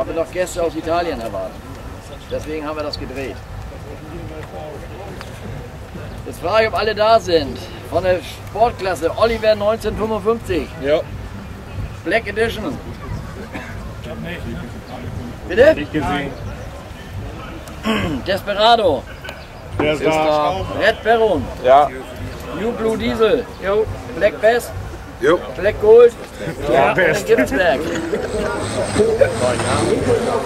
weil wir noch Gäste aus Italien erwarten. Deswegen haben wir das gedreht. Jetzt frage ich, ob alle da sind. Von der Sportklasse Oliver 1955. Ja. Black Edition. Bitte? Nicht gesehen. Desperado. Der ist da. Red Baron. Ja. New Blue Diesel. Black Bass. Jo. Black Gold. Ja, Best. den gibt's weg.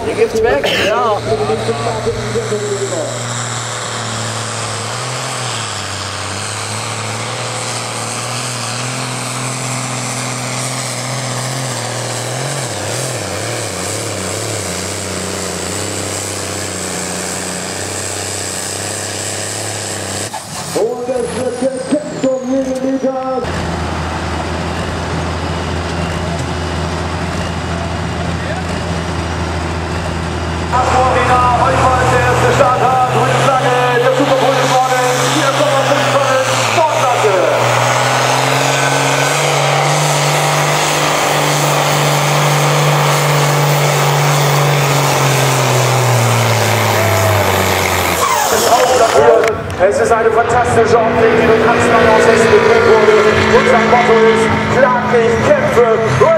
Den gibt's weg? Ja. Es ist eine fantastische Optik, die durch Hansmann aus Hessen geprägt wurde. Und sein Motto ist, klag ich, kämpfe,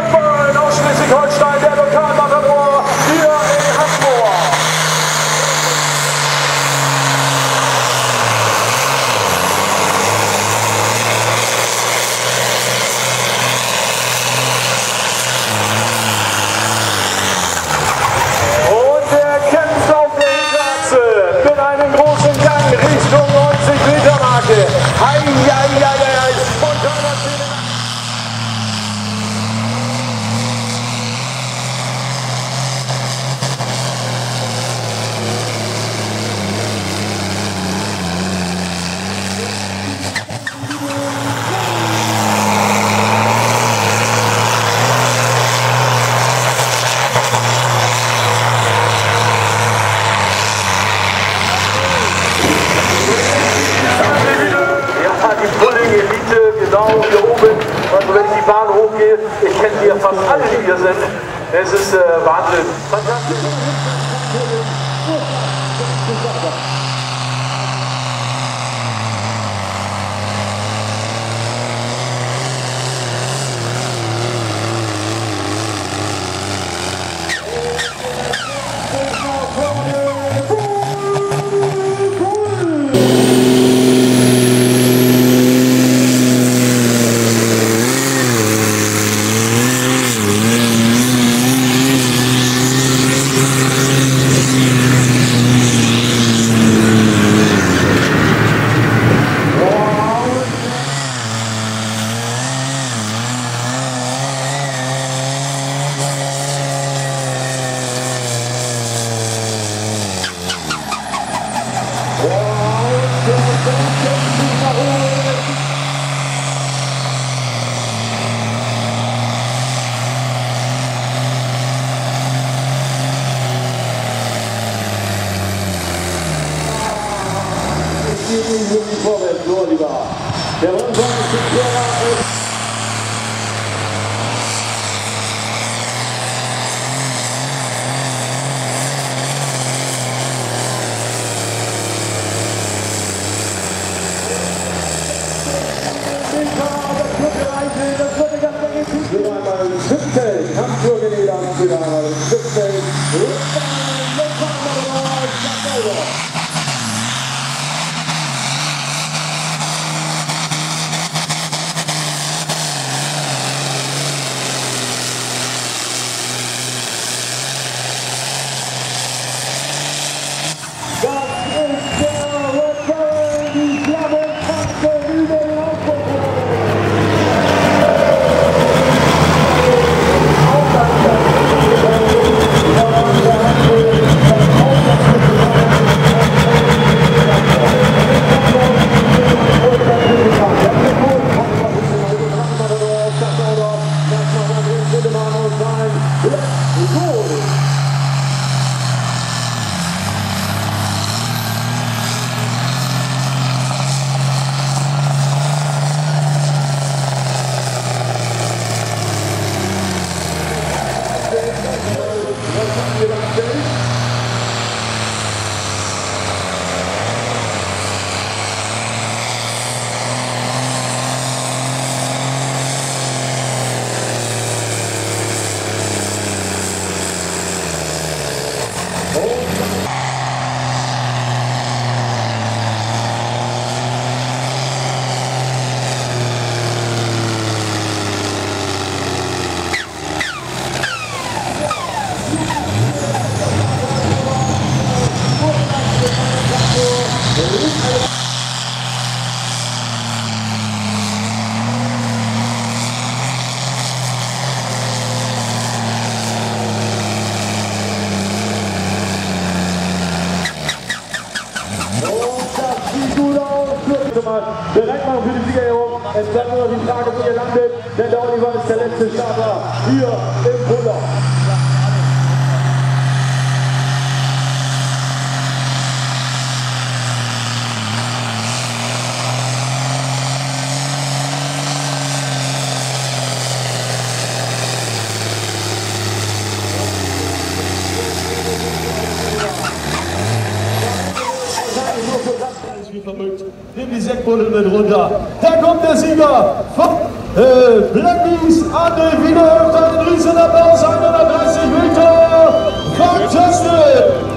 诶呀 Hochgehe, ich kenne die ja fast alle, die hier sind. Es ist äh, Wahnsinn. Fantastisch. einmal 17, Kampftour Niederland wieder einmal 17. Bereit machen für die Siegerehrung. Es bleibt nur noch die Frage, wo ihr landet, denn der Oliver ist der letzte Starter hier im Puller. wie verrückt. Nimm die Sektbuddel mit runter. Da kommt der Sieger von äh, Blackies Anne Wiederhöft. Einen riesen Applaus, 130 Meter. Fantastisch!